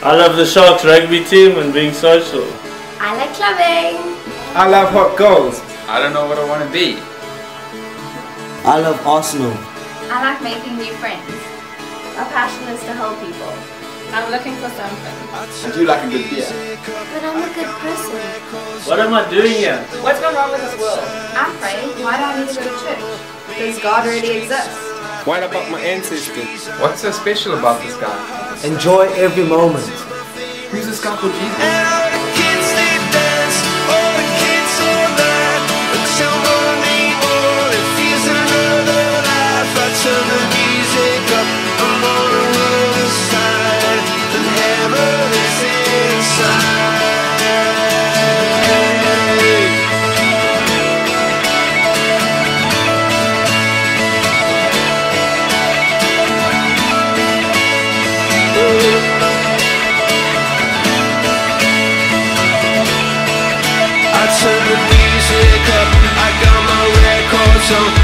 I love the Sharks rugby team and being social. I like clubbing. I love hot goals. I don't know what I want to be. I love Arsenal. I like making new friends. My passion is to help people. I'm looking for something. I do like a good beer. But I'm a good person. What am I doing here? What's gone wrong with this world? I pray. Why do I need to go to church? Does God really exist? What about my ancestors? What's so special about this guy? Enjoy every moment. Who's this guy called Jesus? And I so